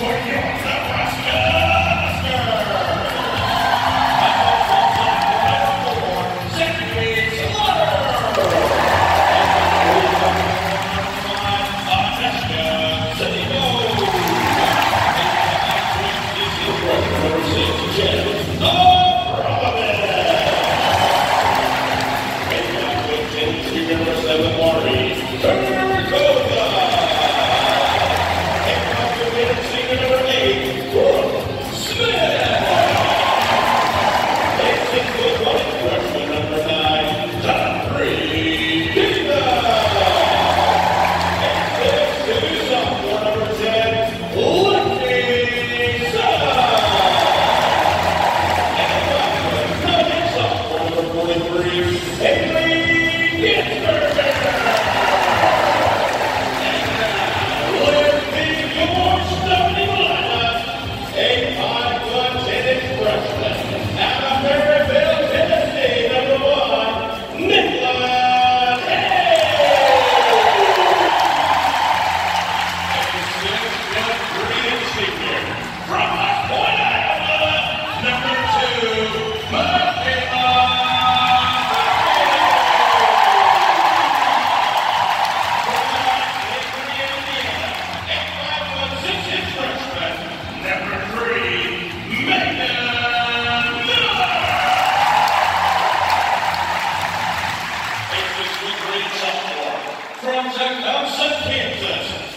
Yeah. of Kansas.